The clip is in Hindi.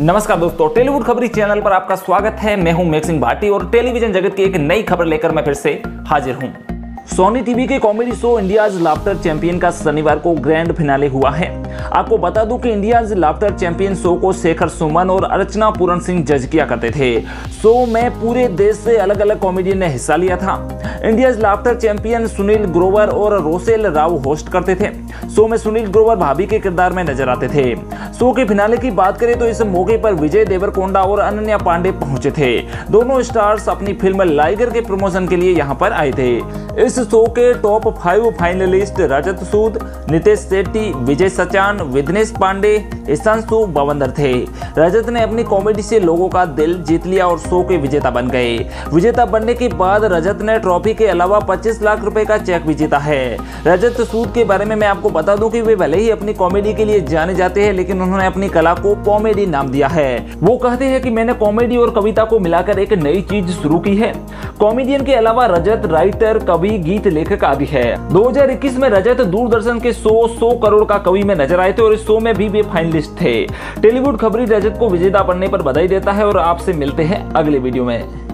नमस्कार दोस्तों टेलीवुड खबरी चैनल पर आपका स्वागत है। मैं हूँ मेक्सिंग भाटी और टेलीविज़न जगत की एक नई खबर लेकर मैं फिर से हाजिर हूँ। सोनी टीवी के comedy show India laughter champion का शनिवार को ग्रैंड फिनाले हुआ है। आपको बता दूँ कि इंडियाज लाफ्टर चैंपियन शो को शेखर सुमन और अर्चना पूरन सिंह जज किया करते थे। शो में पूरे देश से अलग अलग कॉमेडियन ने हिस्सा लिया था। India's laughter champion Sunil Grover और रोसेल राव होस्ट करते थे। शो में सुनील ग्रोवर भाभी के किरदार में नज़र आते थे। शो के फिनाले की बात करें तो इस मौके पर विजय देवरकोंडा और अनन्या पांडे पहुँचे थे। दोनों स्टार्स अपनी फ़िल्म लाइगर के प्रमोशन के लिए यहाँ पर आए थे। इस शो के top five finalist Rajat Sood, Nitesh Shetty Vijay Sachan Vighnesh Pandey, Ishanshu Bawandar थे। रजत ने अपनी कॉमेडी से लोगों का दिल जीत लिया और शो के विजेता बन गए। विजेता बनने के बाद रजत ने ट्रॉफी के अलावा 25 लाख रुपए का चेक भी जीता है। रजत सूद के बारे में मैं आपको बता दूँ कि वे भले ही अपनी कॉमेडी के लिए जाने जाते हैं, लेकिन उन्होंने अपनी कला को कॉमेडी नाम दिया है। वो कहते हैं कि मैंने कॉमेडी और कविता को मिलाकर एक नई चीज़ शुरू की है। कॉमेडियन के अलावा रजत राइटर कवि, गीत लेखक आदि है। 2021 में रजत दूरदर्शन के 100 100 करोड़ का कवि में नज़र आए थे और इस शो में भी वे फाइनलिस्ट थे। टेलीवुड खबरी रजत को विजेता बनने पर बधाई देता है और आपसे मिलते हैं अगले वीडियो में।